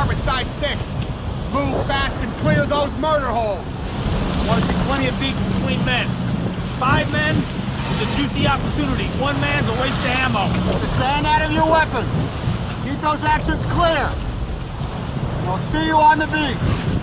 sharpest side stick. Move fast and clear those murder holes. Want to see plenty of beef between men. Five men is a juicy opportunity. One man's a waste of ammo. Just stand out of your weapons. Keep those actions clear. We'll see you on the beach.